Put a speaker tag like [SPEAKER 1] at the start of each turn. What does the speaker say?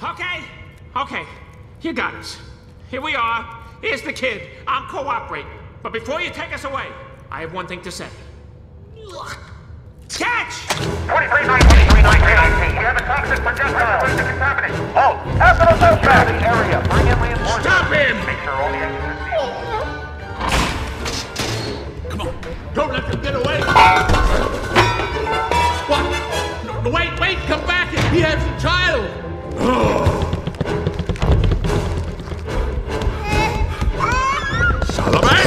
[SPEAKER 1] Okay, okay, you got us. Here we are. Here's the kid. I'm cooperating. But before you take us away, I have one thing to say. Catch!
[SPEAKER 2] 2319-2319, we have a toxic projectile who's contaminant. Halt! After the area, bring in reinforcements.
[SPEAKER 1] Stop him! Make
[SPEAKER 2] sure all the engines. are Come
[SPEAKER 1] on, don't let them get away! What? No, wait, wait, come back! He has a child! さだめ